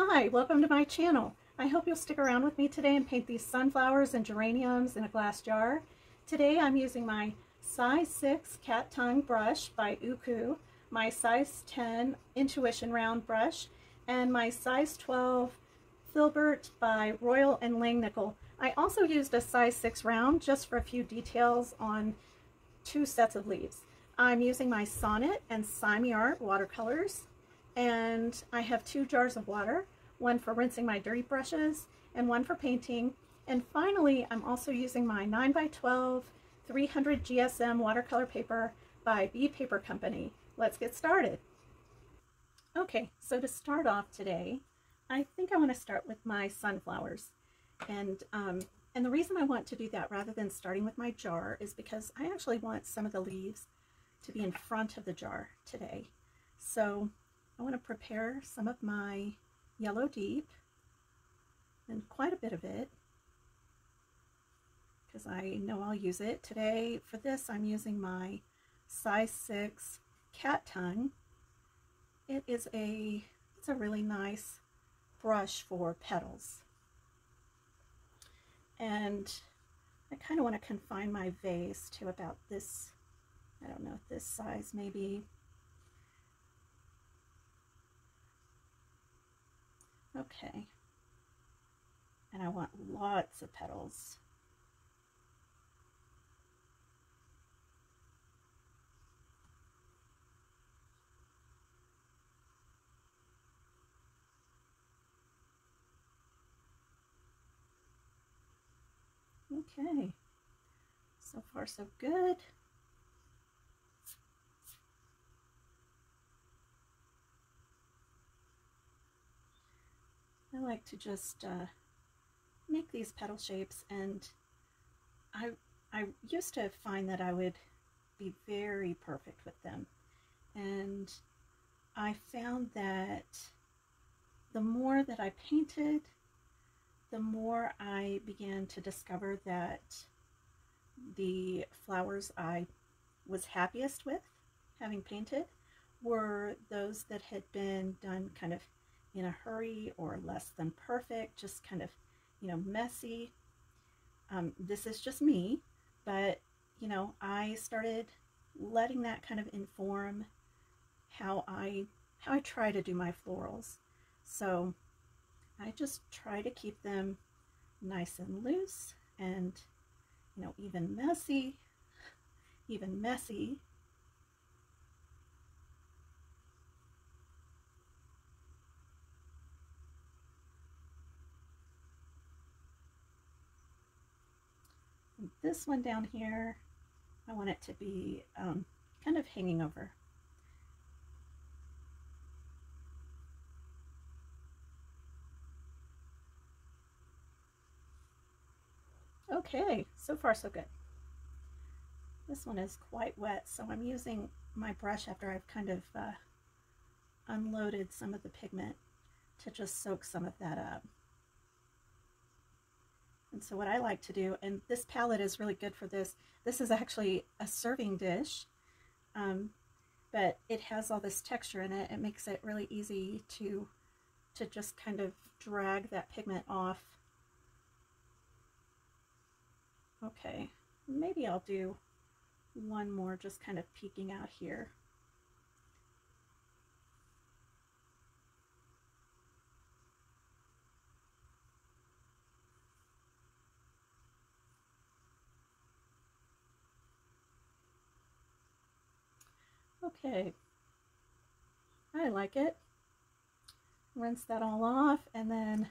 Hi, welcome to my channel. I hope you'll stick around with me today and paint these sunflowers and geraniums in a glass jar. Today I'm using my size 6 cat tongue brush by OOKU, my size 10 Intuition round brush, and my size 12 Filbert by Royal and Langnickel. I also used a size 6 round just for a few details on two sets of leaves. I'm using my Sonnet and SeimiArt watercolors and I have two jars of water, one for rinsing my dirty brushes and one for painting. And finally, I'm also using my 9x12 300 GSM watercolor paper by Bee Paper Company. Let's get started. Okay, so to start off today, I think I want to start with my sunflowers. And, um, and the reason I want to do that rather than starting with my jar is because I actually want some of the leaves to be in front of the jar today. So I want to prepare some of my yellow deep and quite a bit of it because I know I'll use it. Today for this I'm using my size 6 cat tongue. It is a it's a really nice brush for petals. And I kind of want to confine my vase to about this, I don't know, this size maybe Okay. And I want lots of petals. Okay, so far so good. I like to just uh, make these petal shapes and I, I used to find that I would be very perfect with them. And I found that the more that I painted the more I began to discover that the flowers I was happiest with having painted were those that had been done kind of in a hurry or less than perfect, just kind of, you know, messy. Um, this is just me, but, you know, I started letting that kind of inform how I, how I try to do my florals. So I just try to keep them nice and loose and, you know, even messy, even messy, this one down here, I want it to be um, kind of hanging over. Okay, so far so good. This one is quite wet, so I'm using my brush after I've kind of uh, unloaded some of the pigment to just soak some of that up. And so what I like to do, and this palette is really good for this, this is actually a serving dish, um, but it has all this texture in it. It makes it really easy to, to just kind of drag that pigment off. Okay, maybe I'll do one more just kind of peeking out here. Okay, I like it. Rinse that all off and then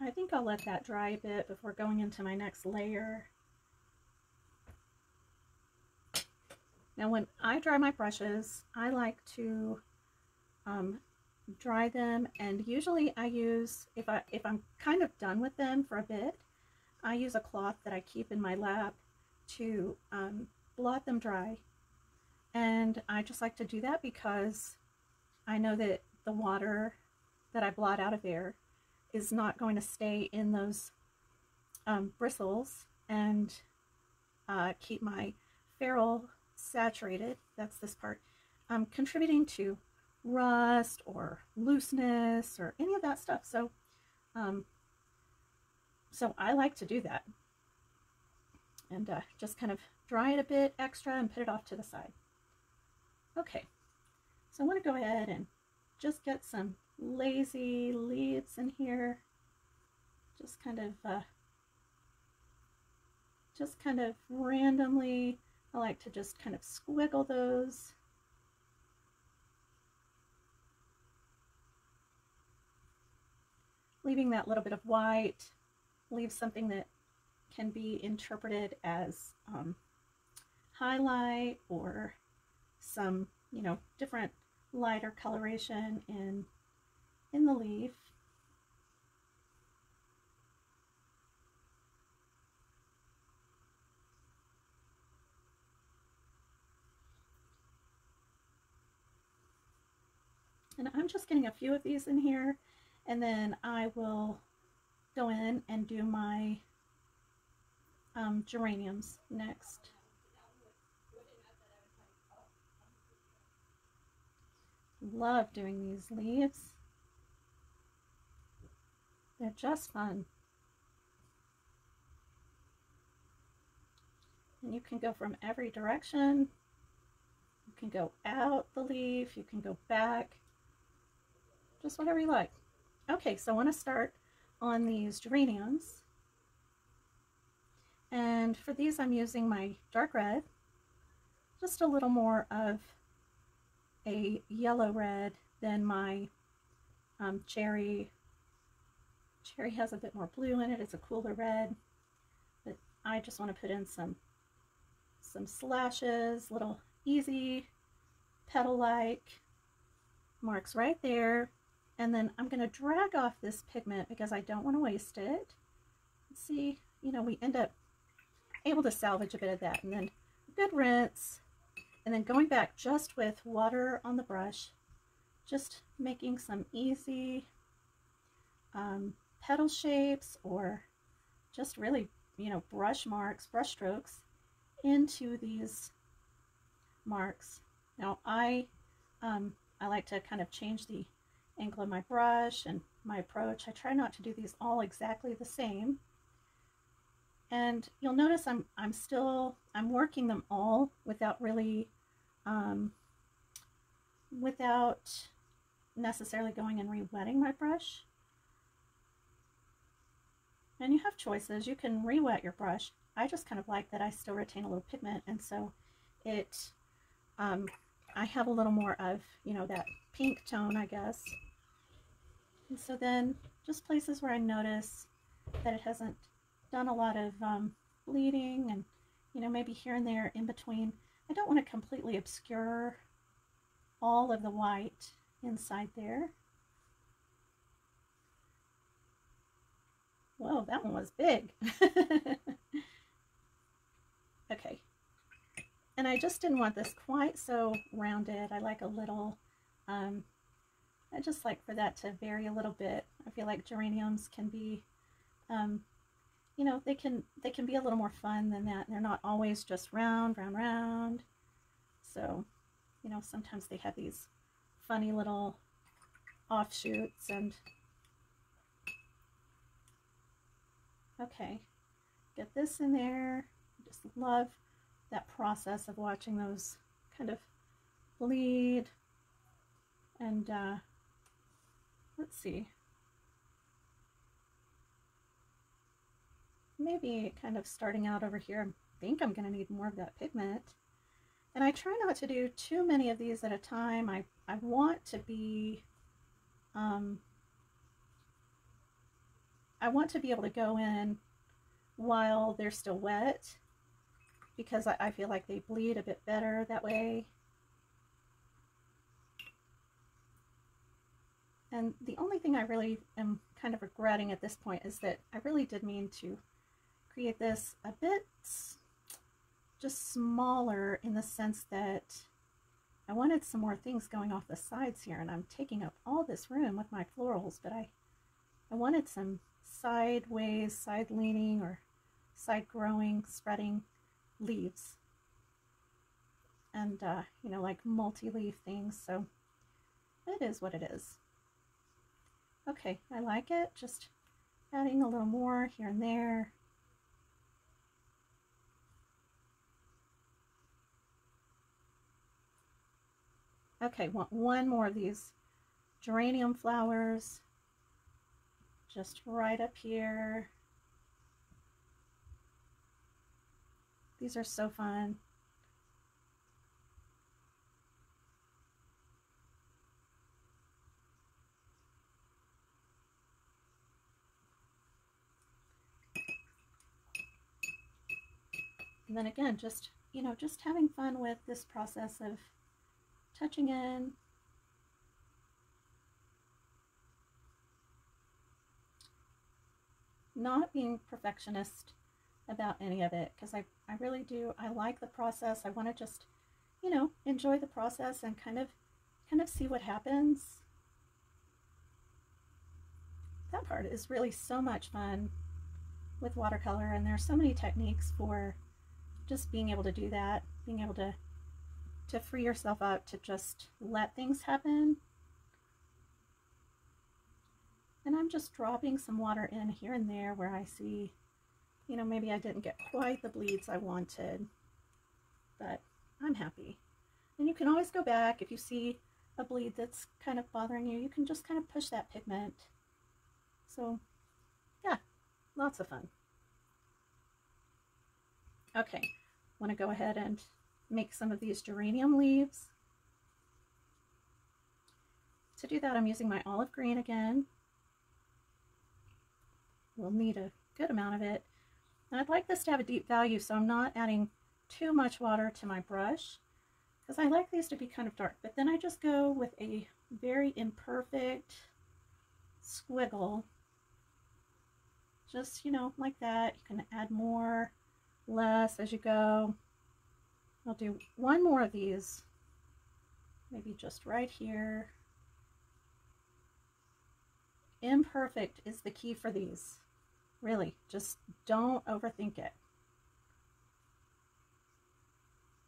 I think I'll let that dry a bit before going into my next layer. Now when I dry my brushes, I like to um, dry them and usually I use, if, I, if I'm kind of done with them for a bit, I use a cloth that I keep in my lap to um, blot them dry and I just like to do that because I know that the water that I blot out of there is not going to stay in those um, bristles and uh, keep my ferrule saturated, that's this part, um, contributing to rust or looseness or any of that stuff. So, um, so I like to do that and uh, just kind of dry it a bit extra and put it off to the side. Okay, so I want to go ahead and just get some lazy leaves in here. Just kind of, uh, just kind of randomly, I like to just kind of squiggle those. Leaving that little bit of white, leave something that can be interpreted as um, highlight or some, you know, different lighter coloration in, in the leaf. And I'm just getting a few of these in here and then I will go in and do my um, geraniums next. Love doing these leaves. They're just fun. And you can go from every direction. You can go out the leaf. You can go back. Just whatever you like. Okay, so I want to start on these geraniums. And for these I'm using my dark red, just a little more of a yellow red than my um, cherry. Cherry has a bit more blue in it, it's a cooler red, but I just want to put in some, some slashes, little easy petal-like marks right there. And then I'm going to drag off this pigment because I don't want to waste it. See, you know, we end up able to salvage a bit of that. And then good rinse. And then going back just with water on the brush, just making some easy um, petal shapes or just really, you know, brush marks, brush strokes into these marks. Now I, um, I like to kind of change the angle of my brush and my approach. I try not to do these all exactly the same and you'll notice I'm, I'm still, I'm working them all without really, um, without necessarily going and re-wetting my brush. And you have choices. You can re-wet your brush. I just kind of like that I still retain a little pigment and so it, um, I have a little more of, you know, that pink tone, I guess. And so then just places where I notice that it hasn't done a lot of um, bleeding and, you know, maybe here and there in between. I don't want to completely obscure all of the white inside there. Whoa, that one was big. okay. And I just didn't want this quite so rounded. I like a little, um, I just like for that to vary a little bit. I feel like geraniums can be um, you know, they can they can be a little more fun than that. They're not always just round, round, round. So, you know, sometimes they have these funny little offshoots and okay, get this in there. Just love that process of watching those kind of bleed and uh, let's see maybe kind of starting out over here, I think I'm going to need more of that pigment. And I try not to do too many of these at a time. I, I want to be, um, I want to be able to go in while they're still wet because I, I feel like they bleed a bit better that way. And the only thing I really am kind of regretting at this point is that I really did mean to create this a bit just smaller in the sense that I wanted some more things going off the sides here and I'm taking up all this room with my florals but I I wanted some sideways side leaning or side growing spreading leaves and uh, you know like multi-leaf things so it is what it is. Okay, I like it. Just adding a little more here and there. Okay, want one more of these geranium flowers just right up here. These are so fun. And then again, just, you know, just having fun with this process of touching in. Not being perfectionist about any of it because I, I really do, I like the process. I want to just, you know, enjoy the process and kind of, kind of see what happens. That part is really so much fun with watercolor and there's so many techniques for just being able to do that, being able to to free yourself up to just let things happen. And I'm just dropping some water in here and there where I see, you know, maybe I didn't get quite the bleeds I wanted, but I'm happy. And you can always go back if you see a bleed that's kind of bothering you, you can just kind of push that pigment. So yeah, lots of fun. Okay, want to go ahead and make some of these geranium leaves. To do that, I'm using my olive green again. We'll need a good amount of it. And I'd like this to have a deep value, so I'm not adding too much water to my brush because I like these to be kind of dark. But then I just go with a very imperfect squiggle. Just, you know, like that. You can add more less as you go. I'll do one more of these, maybe just right here. Imperfect is the key for these. Really, just don't overthink it.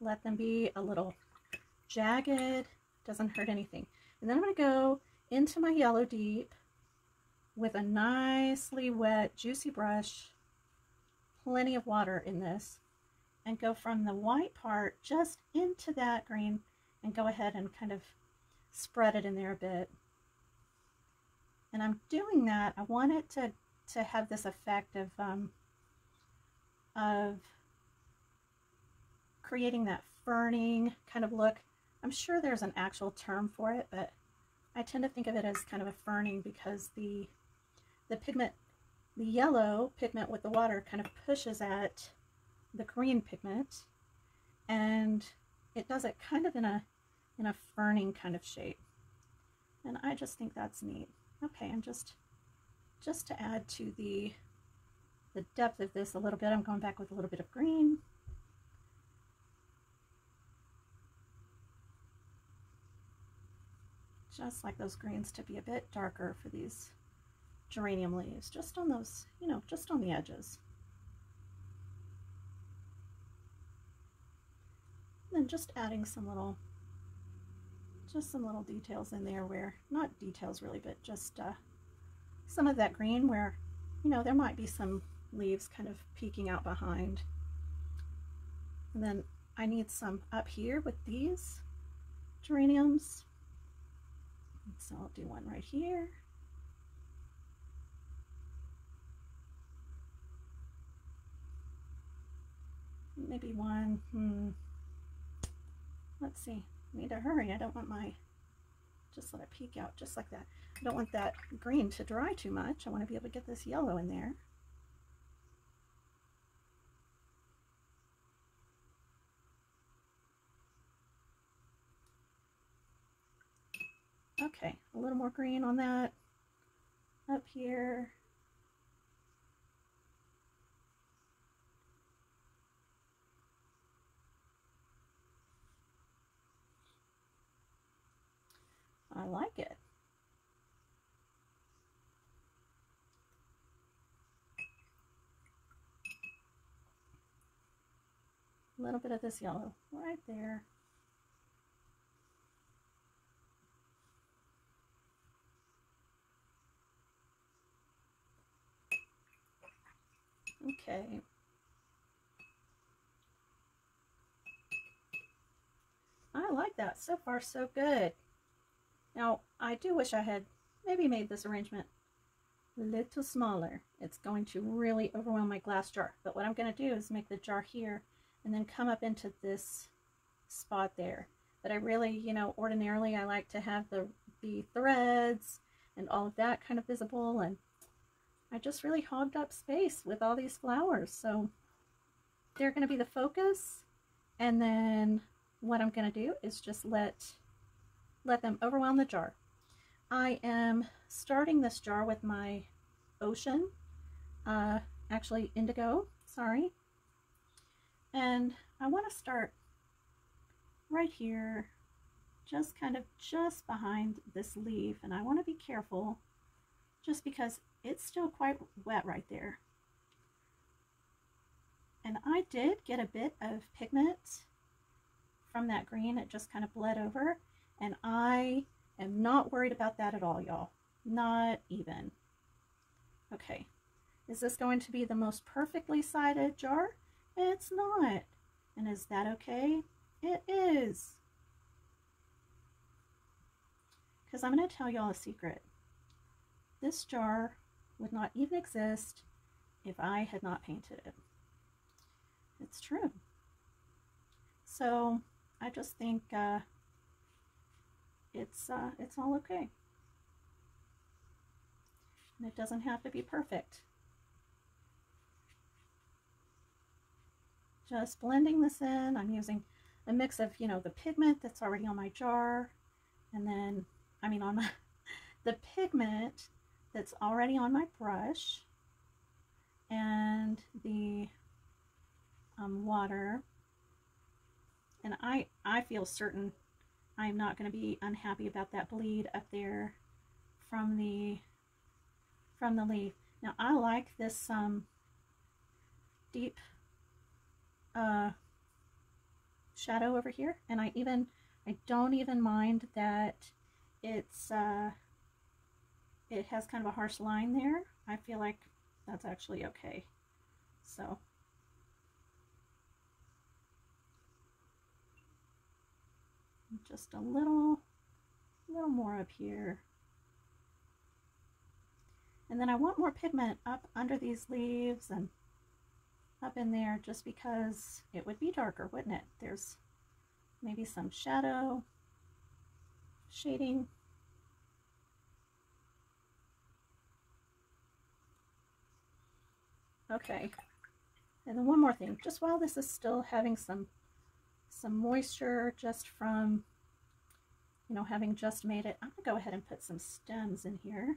Let them be a little jagged, doesn't hurt anything. And then I'm going to go into my yellow deep with a nicely wet, juicy brush plenty of water in this and go from the white part just into that green and go ahead and kind of spread it in there a bit. And I'm doing that, I want it to, to have this effect of, um, of creating that ferning kind of look. I'm sure there's an actual term for it, but I tend to think of it as kind of a ferning because the, the pigment the yellow pigment with the water kind of pushes at the green pigment and it does it kind of in a in a ferning kind of shape. And I just think that's neat. Okay and just just to add to the the depth of this a little bit I'm going back with a little bit of green. Just like those greens to be a bit darker for these geranium leaves, just on those, you know, just on the edges. Then just adding some little, just some little details in there where, not details really, but just uh, some of that green where, you know, there might be some leaves kind of peeking out behind. And then I need some up here with these geraniums. So I'll do one right here. maybe one, hmm, let's see, I need to hurry, I don't want my, just let it peek out just like that. I don't want that green to dry too much, I want to be able to get this yellow in there. Okay, a little more green on that up here. I like it. A little bit of this yellow right there. Okay. I like that. So far, so good. Now, I do wish I had maybe made this arrangement a little smaller. It's going to really overwhelm my glass jar. But what I'm going to do is make the jar here and then come up into this spot there. But I really, you know, ordinarily I like to have the, the threads and all of that kind of visible. And I just really hogged up space with all these flowers. So they're going to be the focus. And then what I'm going to do is just let, let them overwhelm the jar. I am starting this jar with my ocean, uh, actually indigo, sorry. And I want to start right here, just kind of just behind this leaf. And I want to be careful just because it's still quite wet right there. And I did get a bit of pigment from that green. It just kind of bled over. And I am not worried about that at all, y'all. Not even. Okay. Is this going to be the most perfectly sided jar? It's not. And is that okay? It is. Because I'm going to tell y'all a secret. This jar would not even exist if I had not painted it. It's true. So I just think uh, it's uh, it's all okay. And it doesn't have to be perfect. Just blending this in. I'm using a mix of, you know, the pigment that's already on my jar. And then, I mean, on my, the pigment that's already on my brush. And the um, water. And I, I feel certain I'm not going to be unhappy about that bleed up there from the from the leaf. Now I like this um, deep uh, shadow over here and I even I don't even mind that it's uh, it has kind of a harsh line there. I feel like that's actually okay. So just a little little more up here. And then I want more pigment up under these leaves and up in there just because it would be darker, wouldn't it? There's maybe some shadow, shading. Okay, and then one more thing, just while this is still having some some moisture just from, you know, having just made it, I'm gonna go ahead and put some stems in here.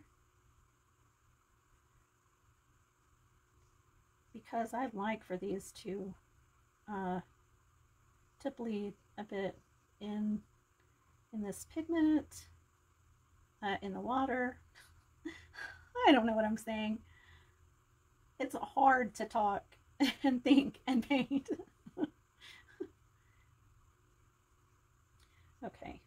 because I'd like for these to uh, to bleed a bit in in this pigment, uh, in the water. I don't know what I'm saying. It's hard to talk and think and paint. okay.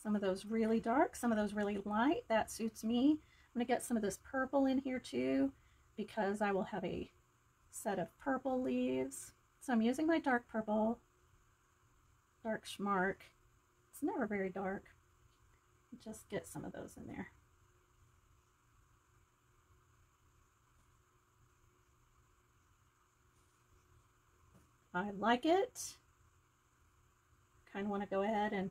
Some of those really dark, some of those really light. That suits me. I'm going to get some of this purple in here too because I will have a set of purple leaves. So I'm using my dark purple, dark schmark. It's never very dark. Just get some of those in there. I like it. Kind of want to go ahead and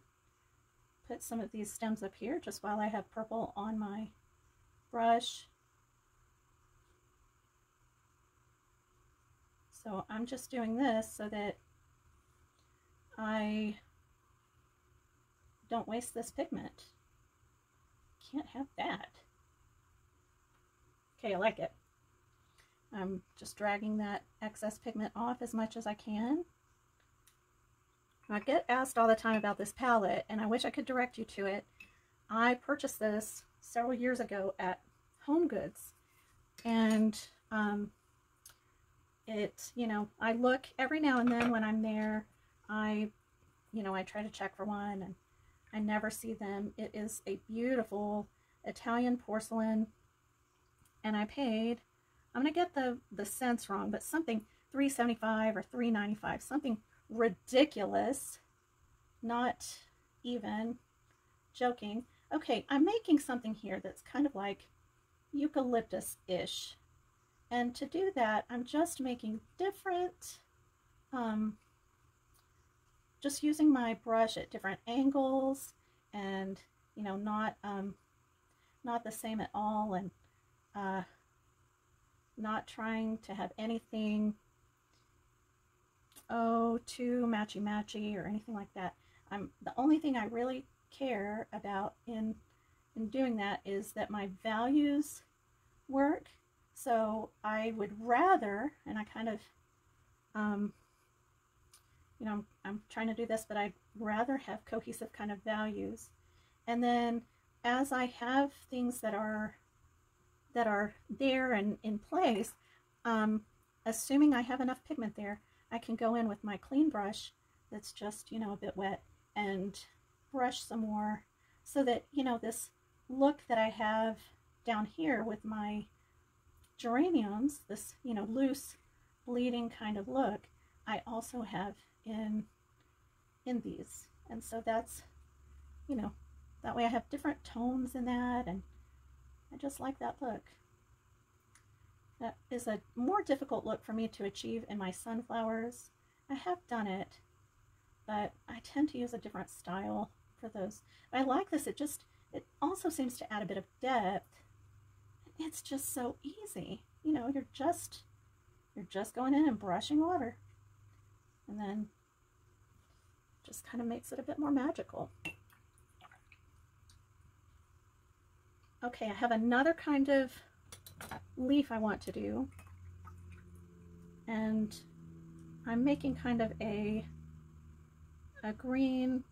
put some of these stems up here just while I have purple on my brush. So I'm just doing this so that I don't waste this pigment. Can't have that. Okay, I like it. I'm just dragging that excess pigment off as much as I can. I get asked all the time about this palette, and I wish I could direct you to it. I purchased this several years ago at Home Goods, and um, it, you know, I look every now and then when I'm there, I, you know, I try to check for one and I never see them. It is a beautiful Italian porcelain and I paid I'm going to get the, the cents wrong, but something 375 or 395, something ridiculous, not even joking. Okay, I'm making something here that's kind of like eucalyptus-ish. And to do that, I'm just making different, um, just using my brush at different angles and, you know, not, um, not the same at all and uh, not trying to have anything, oh, too matchy-matchy or anything like that. I'm the only thing I really care about in in doing that is that my values work. So I would rather, and I kind of, um, you know, I'm, I'm trying to do this, but I'd rather have cohesive kind of values. And then as I have things that are that are there and in place, um, assuming I have enough pigment there, I can go in with my clean brush that's just, you know, a bit wet and brush some more so that, you know, this look that I have down here with my geraniums, this, you know, loose bleeding kind of look, I also have in, in these. And so that's, you know, that way I have different tones in that, and I just like that look. That is a more difficult look for me to achieve in my sunflowers. I have done it, but I tend to use a different style for those. I like this. It just, it also seems to add a bit of depth. It's just so easy. You know, you're just, you're just going in and brushing water. And then just kind of makes it a bit more magical. Okay, I have another kind of leaf I want to do. And I'm making kind of a, a green.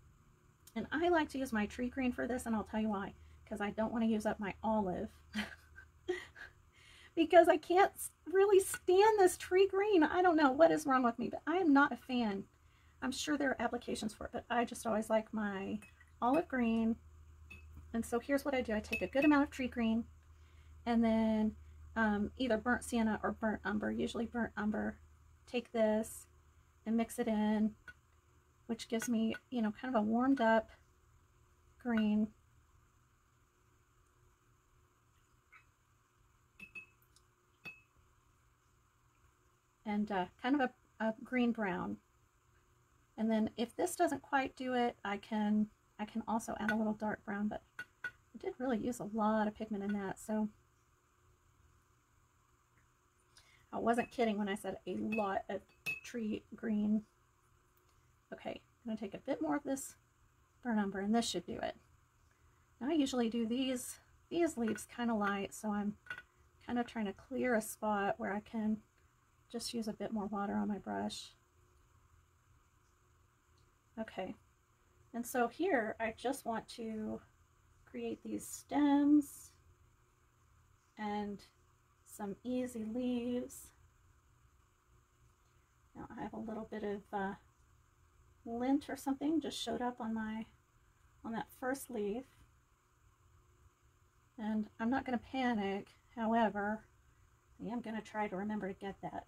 And I like to use my tree green for this, and I'll tell you why. Because I don't want to use up my olive. because I can't really stand this tree green. I don't know what is wrong with me, but I am not a fan. I'm sure there are applications for it, but I just always like my olive green and so here's what I do. I take a good amount of tree green and then um, either burnt sienna or burnt umber, usually burnt umber. Take this and mix it in, which gives me, you know, kind of a warmed up green. And uh, kind of a, a green brown. And then if this doesn't quite do it, I can I can also add a little dark brown, but I did really use a lot of pigment in that, so I wasn't kidding when I said a lot of tree green. Okay, I'm going to take a bit more of this burnt umber, and this should do it. Now I usually do these, these leaves kind of light, so I'm kind of trying to clear a spot where I can just use a bit more water on my brush. Okay, and so here I just want to create these stems and some easy leaves. Now I have a little bit of uh, lint or something just showed up on my on that first leaf. And I'm not going to panic, however, I am going to try to remember to get that.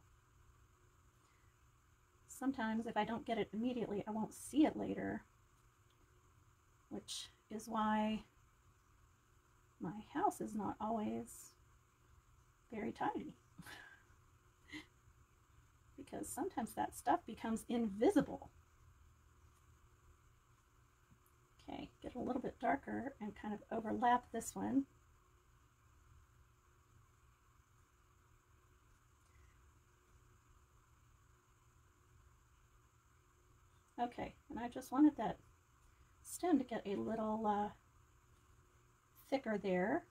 Sometimes if I don't get it immediately, I won't see it later which is why my house is not always very tidy. because sometimes that stuff becomes invisible. Okay, get a little bit darker and kind of overlap this one. Okay, and I just wanted that stem to get a little uh, thicker there.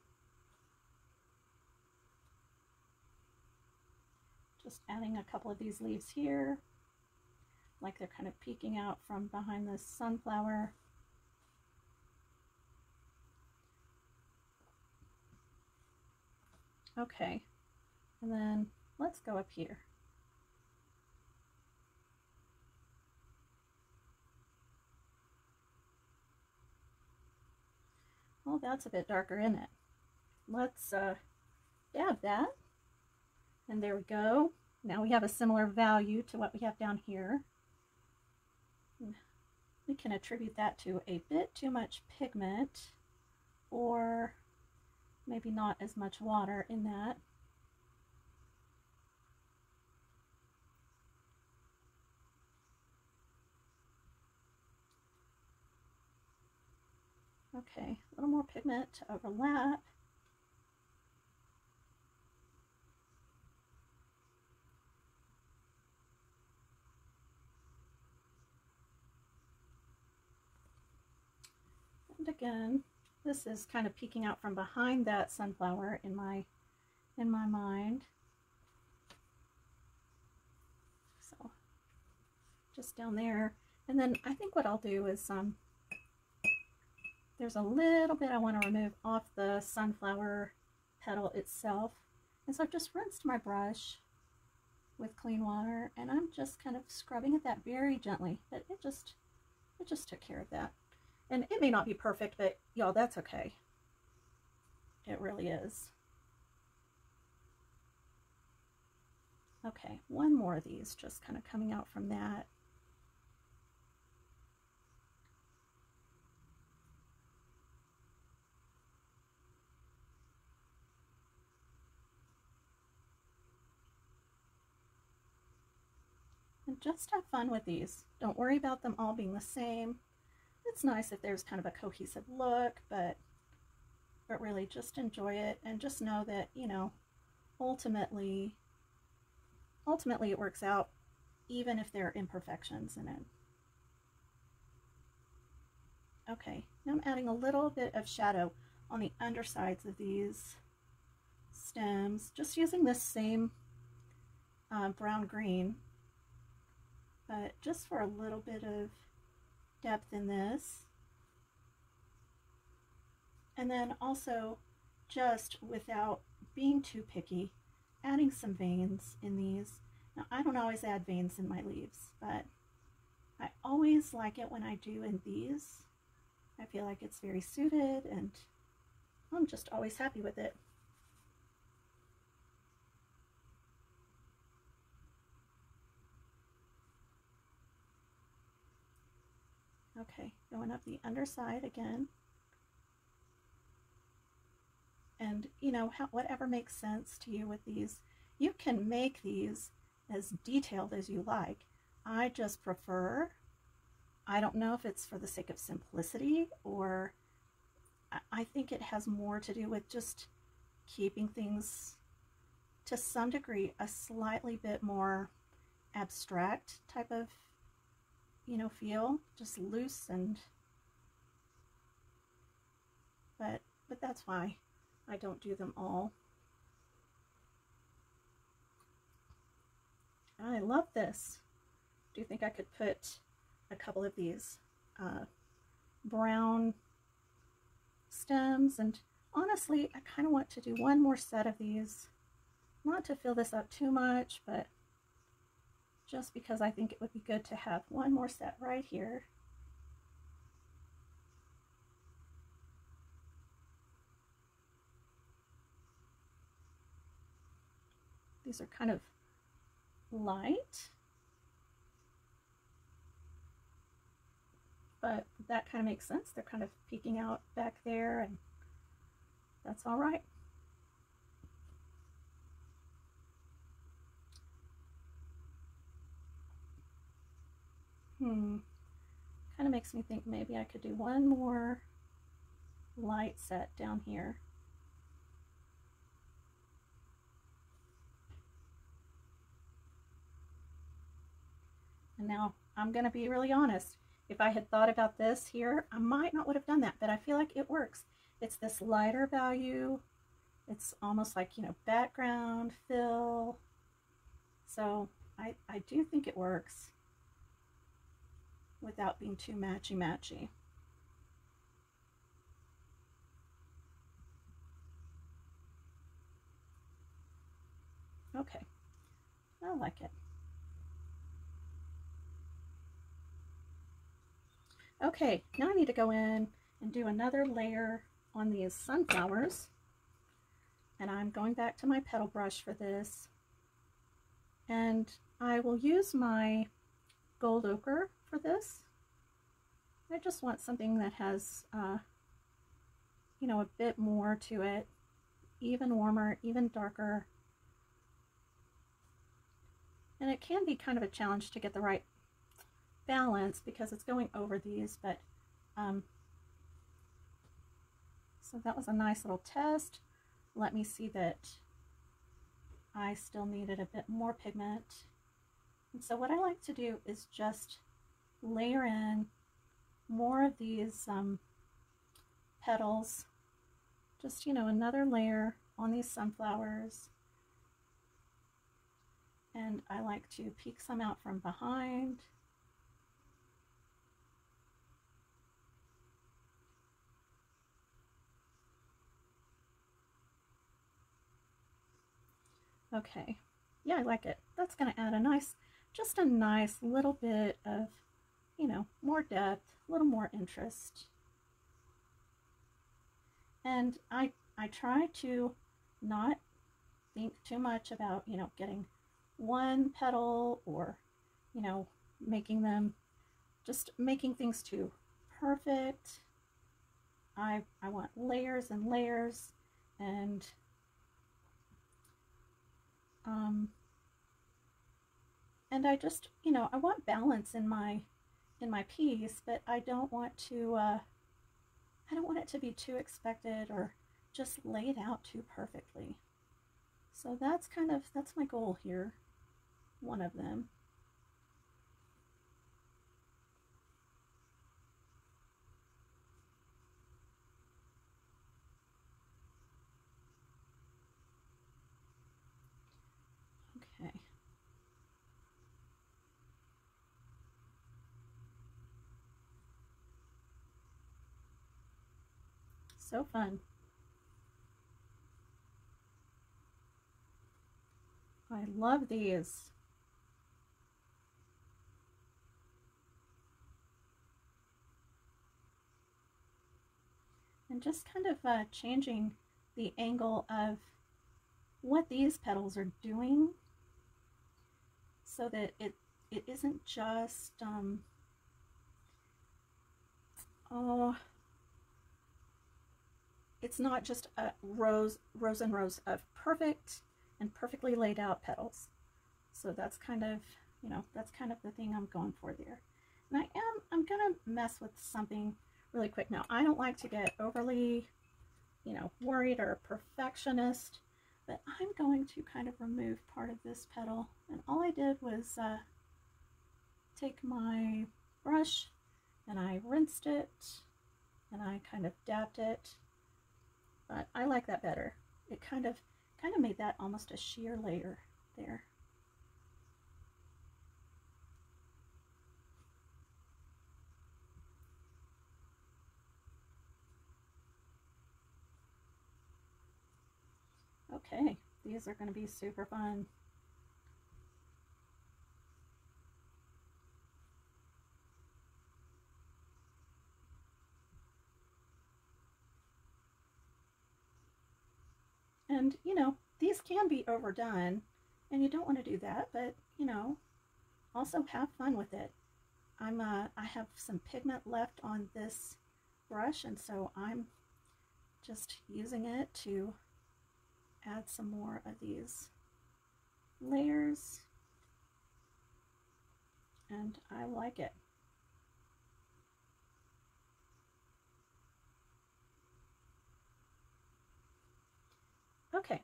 Just adding a couple of these leaves here, like they're kind of peeking out from behind this sunflower. Okay, and then let's go up here. Well, that's a bit darker, isn't it? Let's uh, dab that And there we go. Now we have a similar value to what we have down here. We can attribute that to a bit too much pigment or maybe not as much water in that. Okay, a little more pigment to overlap. And again, this is kind of peeking out from behind that sunflower in my in my mind. So just down there. And then I think what I'll do is um, there's a little bit I want to remove off the sunflower petal itself. And so I've just rinsed my brush with clean water and I'm just kind of scrubbing at that very gently. But it just, it just took care of that. And it may not be perfect, but y'all, that's okay. It really is. Okay, one more of these just kind of coming out from that. And just have fun with these. Don't worry about them all being the same. It's nice if there's kind of a cohesive look, but but really just enjoy it and just know that, you know, ultimately ultimately it works out even if there are imperfections in it. Okay, now I'm adding a little bit of shadow on the undersides of these stems, just using this same um, brown green but just for a little bit of depth in this. And then also just without being too picky, adding some veins in these. Now I don't always add veins in my leaves, but I always like it when I do in these. I feel like it's very suited and I'm just always happy with it. Okay, going up the underside again. And, you know, how, whatever makes sense to you with these, you can make these as detailed as you like. I just prefer, I don't know if it's for the sake of simplicity or I think it has more to do with just keeping things to some degree a slightly bit more abstract type of you know, feel just loose and but but that's why I don't do them all. I love this. Do you think I could put a couple of these uh, brown stems and honestly I kind of want to do one more set of these not to fill this up too much but just because I think it would be good to have one more set right here. These are kind of light, but that kind of makes sense. They're kind of peeking out back there and that's all right. Hmm. Kind of makes me think maybe I could do one more light set down here. And now I'm going to be really honest. If I had thought about this here, I might not would have done that, but I feel like it works. It's this lighter value. It's almost like, you know, background, fill. So I, I do think it works without being too matchy-matchy. Okay, I like it. Okay, now I need to go in and do another layer on these sunflowers. And I'm going back to my petal brush for this. And I will use my gold ochre for this. I just want something that has, uh, you know, a bit more to it, even warmer, even darker. And it can be kind of a challenge to get the right balance because it's going over these, but um, so that was a nice little test. Let me see that I still needed a bit more pigment. And so what I like to do is just layer in more of these um, petals, just, you know, another layer on these sunflowers. And I like to peek some out from behind. Okay, yeah, I like it. That's going to add a nice, just a nice little bit of, you know, more depth, a little more interest. And I, I try to not think too much about, you know, getting one petal or, you know, making them, just making things too perfect. I, I want layers and layers and um, and I just, you know, I want balance in my in my piece, but I don't want to uh, I don't want it to be too expected or just laid out too perfectly. So that's kind of that's my goal here. One of them. So fun. I love these. And just kind of uh, changing the angle of what these petals are doing so that it, it isn't just, um, oh, it's not just a rows, rows and rows of perfect and perfectly laid out petals. So that's kind of, you know, that's kind of the thing I'm going for there. And I am, I'm going to mess with something really quick. Now, I don't like to get overly, you know, worried or perfectionist, but I'm going to kind of remove part of this petal. And all I did was uh, take my brush and I rinsed it and I kind of dabbed it but I like that better. It kind of kind of made that almost a sheer layer there. Okay, these are going to be super fun. And, you know, these can be overdone and you don't want to do that, but, you know, also have fun with it. I'm, uh, I have some pigment left on this brush and so I'm just using it to add some more of these layers and I like it. Okay.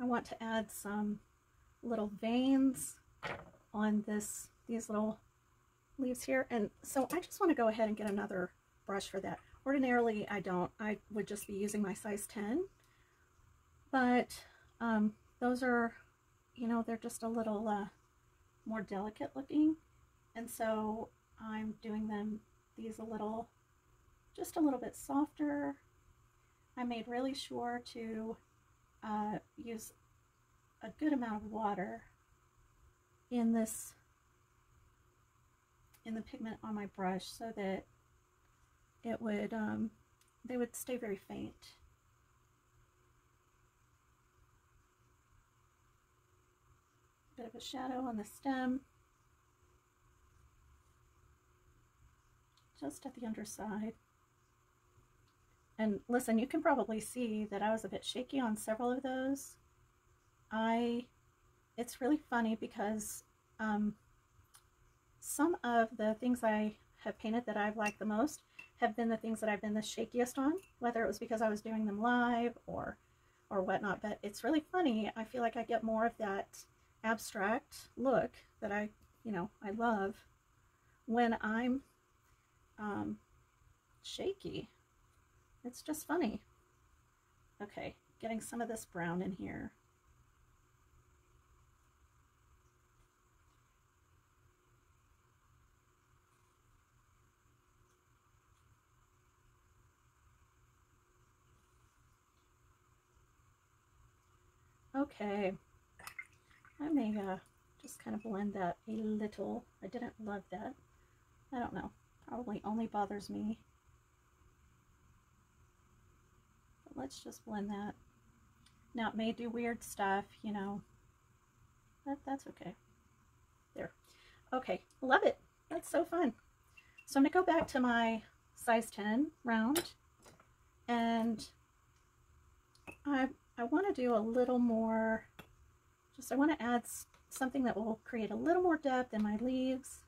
I want to add some little veins on this these little leaves here. And so I just want to go ahead and get another brush for that. Ordinarily, I don't. I would just be using my size 10. But um, those are, you know, they're just a little uh, more delicate looking. And so I'm doing them these a little, just a little bit softer I made really sure to uh, use a good amount of water in this in the pigment on my brush so that it would um, they would stay very faint Bit of a shadow on the stem. Just at the underside. And listen, you can probably see that I was a bit shaky on several of those. I, it's really funny because um, some of the things I have painted that I've liked the most have been the things that I've been the shakiest on, whether it was because I was doing them live or or whatnot. But it's really funny. I feel like I get more of that abstract look that I, you know, I love when I'm um, shaky. It's just funny. Okay, getting some of this brown in here. Okay, I may uh, just kind of blend that a little. I didn't love that. I don't know. Probably only bothers me. But let's just blend that. Now it may do weird stuff, you know. But that's okay. There. Okay, love it. That's so fun. So I'm going to go back to my size 10 round. And I I want to do a little more, just I want to add something that will create a little more depth in my leaves.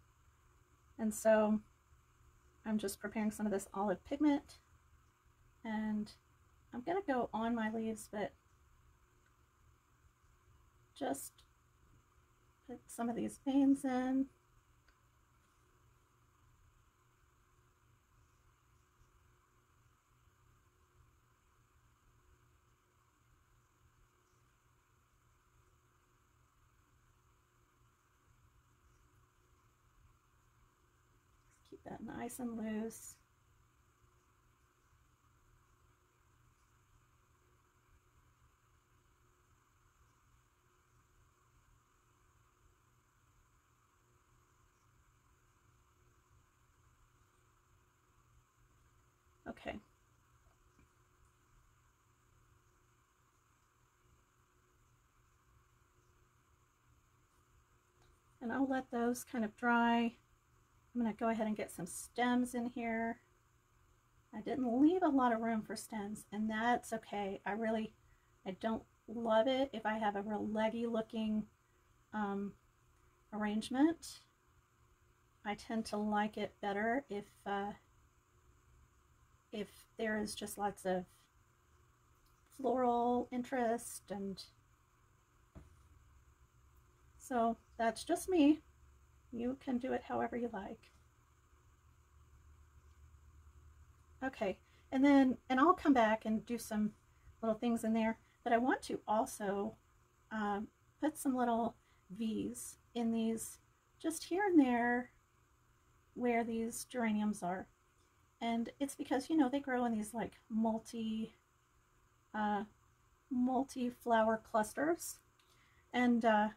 And so I'm just preparing some of this olive pigment and I'm going to go on my leaves, but just put some of these veins in. Keep that nice and loose. Okay. And I'll let those kind of dry. I'm going to go ahead and get some stems in here. I didn't leave a lot of room for stems, and that's okay. I really, I don't love it if I have a real leggy looking um, arrangement. I tend to like it better if uh, if there is just lots of floral interest and so that's just me. You can do it however you like. Okay, and then, and I'll come back and do some little things in there, but I want to also um, put some little V's in these, just here and there where these geraniums are. And it's because, you know, they grow in these like multi, uh, multi-flower clusters. And, uh,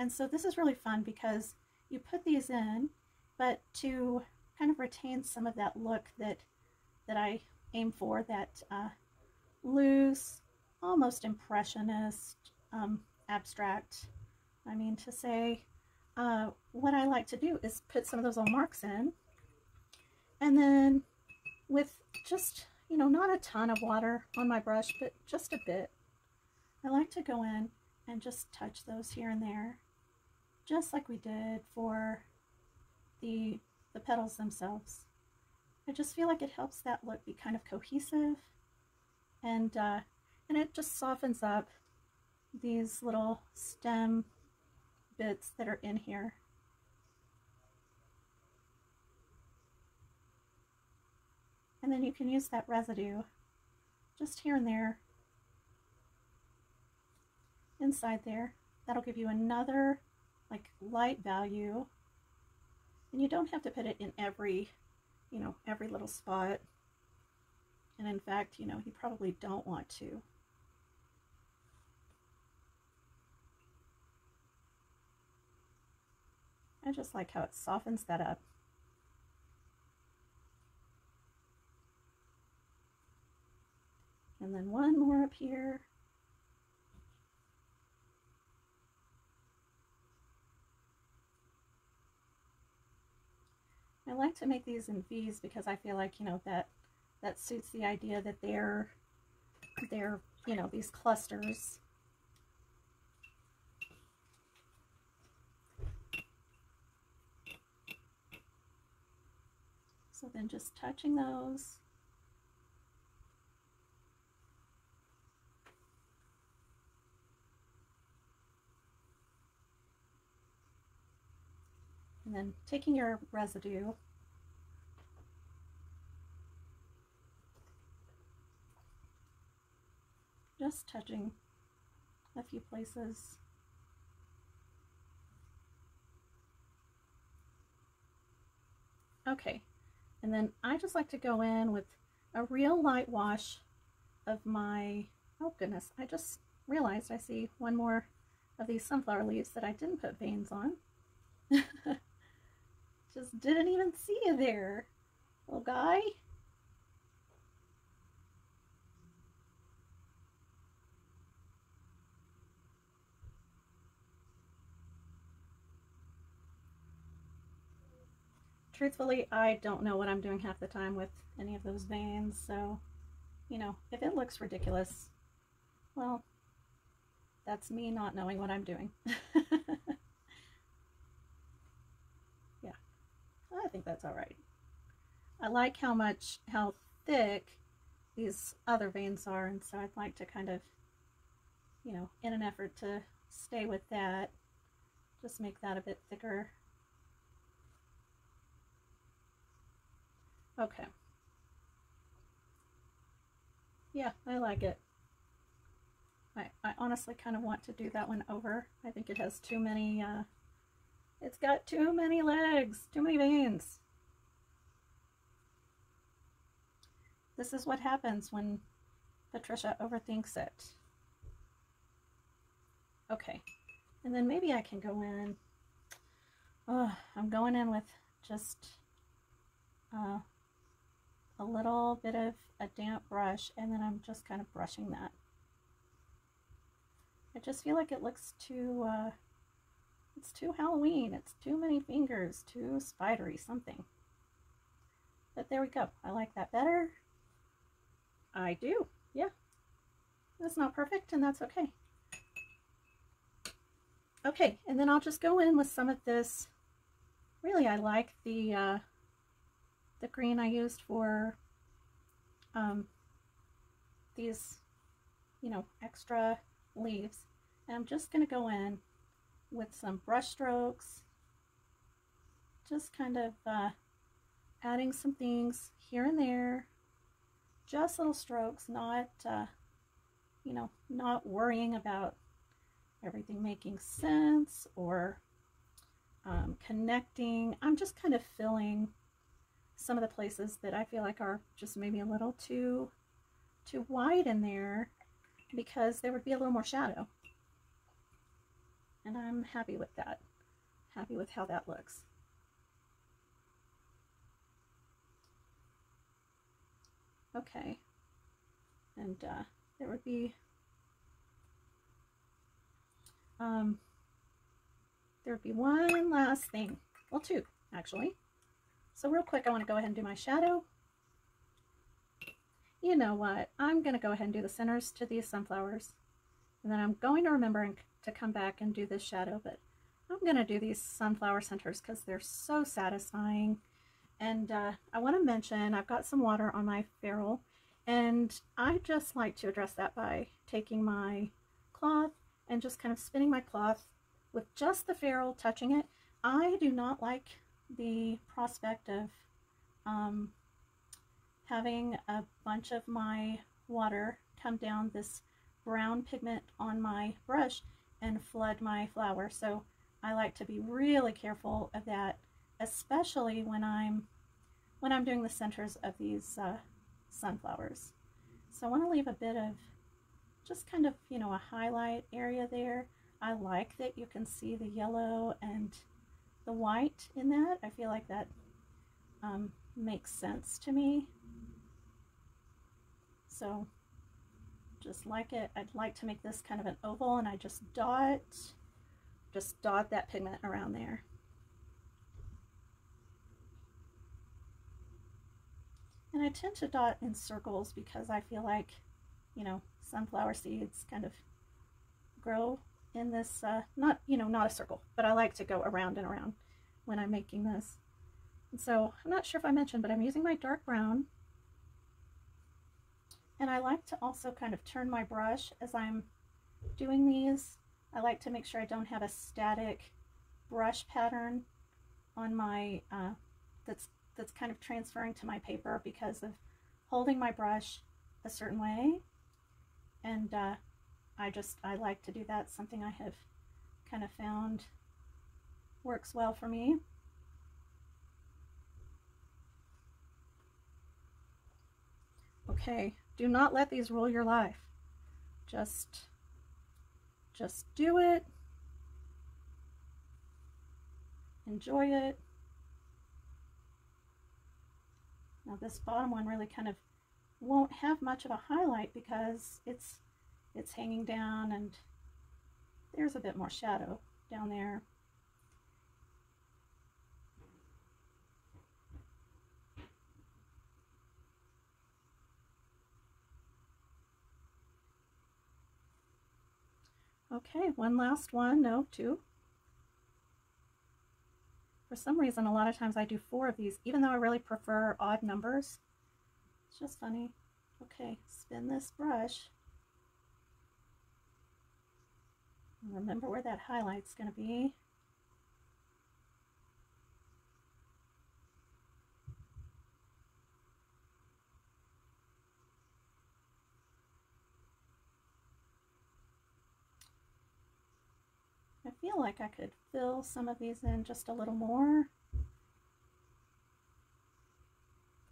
and so this is really fun because you put these in, but to kind of retain some of that look that, that I aim for, that uh, loose, almost impressionist, um, abstract. I mean to say, uh, what I like to do is put some of those little marks in, and then with just, you know, not a ton of water on my brush, but just a bit, I like to go in and just touch those here and there just like we did for the, the petals themselves. I just feel like it helps that look be kind of cohesive and, uh, and it just softens up these little stem bits that are in here. And then you can use that residue just here and there inside there. That'll give you another like light value. And you don't have to put it in every, you know, every little spot. And in fact, you know, you probably don't want to. I just like how it softens that up. And then one more up here. Like to make these in V's because I feel like, you know, that that suits the idea that they're, they're, you know, these clusters. So then just touching those. And then taking your residue just touching a few places. Okay, and then I just like to go in with a real light wash of my, oh goodness, I just realized I see one more of these sunflower leaves that I didn't put veins on. Just didn't even see you there, little guy. Truthfully, I don't know what I'm doing half the time with any of those veins, so, you know, if it looks ridiculous, well, that's me not knowing what I'm doing. I think that's all right. I like how much, how thick these other veins are, and so I'd like to kind of, you know, in an effort to stay with that, just make that a bit thicker. Okay. Yeah, I like it. I, I honestly kind of want to do that one over. I think it has too many uh, it's got too many legs, too many veins. This is what happens when Patricia overthinks it. Okay, and then maybe I can go in. Oh, I'm going in with just uh, a little bit of a damp brush, and then I'm just kind of brushing that. I just feel like it looks too uh, it's too Halloween. It's too many fingers. Too spidery something. But there we go. I like that better. I do. Yeah. That's not perfect and that's okay. Okay, and then I'll just go in with some of this. Really, I like the uh, the green I used for um, these, you know, extra leaves. And I'm just going to go in with some brush strokes. Just kind of uh, adding some things here and there. Just little strokes, not, uh, you know, not worrying about everything making sense or um, connecting. I'm just kind of filling some of the places that I feel like are just maybe a little too too wide in there because there would be a little more shadow and I'm happy with that. Happy with how that looks. Okay, and uh, there would be um, there would be one last thing, well two actually. So real quick I want to go ahead and do my shadow. You know what, I'm going to go ahead and do the centers to these sunflowers and then I'm going to remember and to come back and do this shadow, but I'm going to do these sunflower centers because they're so satisfying. And uh, I want to mention I've got some water on my ferrule, and I just like to address that by taking my cloth and just kind of spinning my cloth with just the ferrule touching it. I do not like the prospect of um, having a bunch of my water come down this brown pigment on my brush and flood my flower. So I like to be really careful of that, especially when I'm when I'm doing the centers of these uh, sunflowers. So I want to leave a bit of just kind of, you know, a highlight area there. I like that you can see the yellow and the white in that. I feel like that um, makes sense to me. So just like it. I'd like to make this kind of an oval and I just dot, just dot that pigment around there. And I tend to dot in circles because I feel like, you know, sunflower seeds kind of grow in this, uh, not, you know, not a circle, but I like to go around and around when I'm making this. And so I'm not sure if I mentioned, but I'm using my dark brown. And I like to also kind of turn my brush as I'm doing these. I like to make sure I don't have a static brush pattern on my, uh, that's, that's kind of transferring to my paper because of holding my brush a certain way. And uh, I just, I like to do that, something I have kind of found works well for me. Okay, do not let these rule your life. Just, just do it. Enjoy it. Now this bottom one really kind of won't have much of a highlight because it's it's hanging down and there's a bit more shadow down there. Okay, one last one, no, two. For some reason, a lot of times I do four of these, even though I really prefer odd numbers. It's just funny. Okay, spin this brush. Remember where that highlight's going to be. Feel like I could fill some of these in just a little more.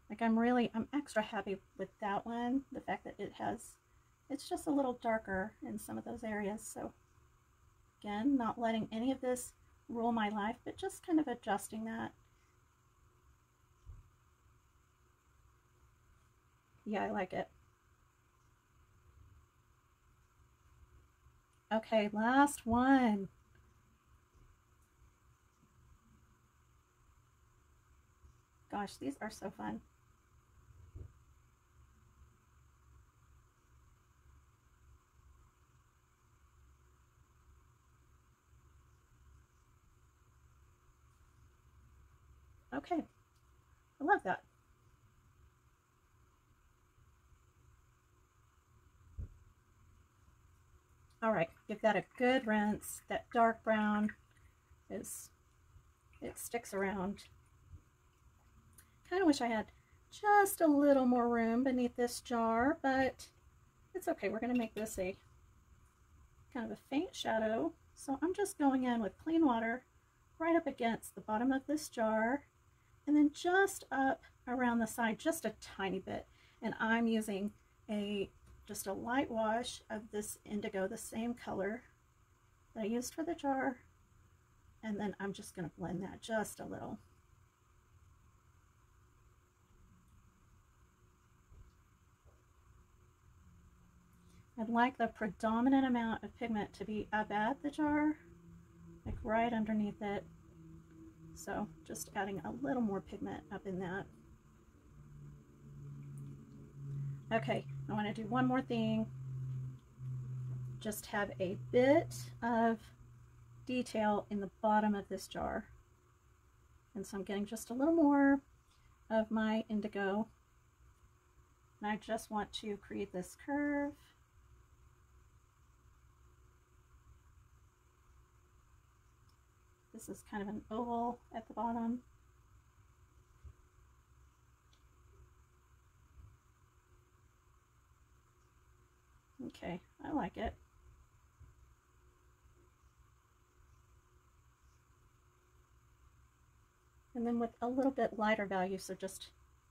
Like I'm really, I'm extra happy with that one. The fact that it has, it's just a little darker in some of those areas. So again, not letting any of this rule my life, but just kind of adjusting that. Yeah, I like it. Okay, last one. Gosh, these are so fun. Okay, I love that. All right, give that a good rinse. That dark brown is, it sticks around kind of wish I had just a little more room beneath this jar, but it's okay. We're going to make this a kind of a faint shadow. So I'm just going in with clean water right up against the bottom of this jar and then just up around the side just a tiny bit. And I'm using a just a light wash of this indigo, the same color that I used for the jar. And then I'm just going to blend that just a little. I'd like the predominant amount of pigment to be up at the jar, like right underneath it. So just adding a little more pigment up in that. Okay, I want to do one more thing. Just have a bit of detail in the bottom of this jar. And so I'm getting just a little more of my indigo. And I just want to create this curve. This is kind of an oval at the bottom. Okay, I like it. And then with a little bit lighter value, so just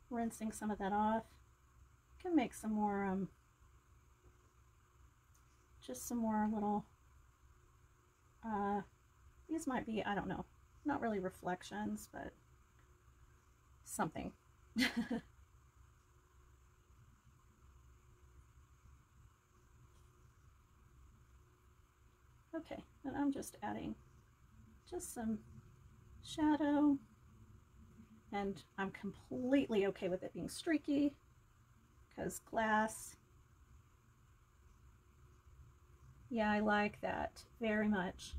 rinsing some of that off, can make some more, um, just some more little uh, these might be, I don't know, not really reflections, but something. okay, and I'm just adding just some shadow. And I'm completely okay with it being streaky because glass. Yeah, I like that very much.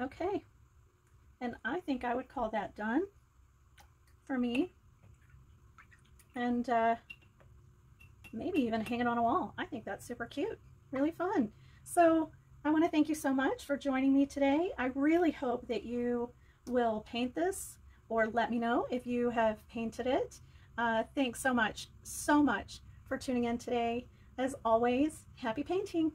Okay, and I think I would call that done for me. And uh, maybe even hang it on a wall. I think that's super cute, really fun. So I want to thank you so much for joining me today. I really hope that you will paint this or let me know if you have painted it. Uh, thanks so much, so much for tuning in today. As always, happy painting.